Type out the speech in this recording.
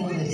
Muy.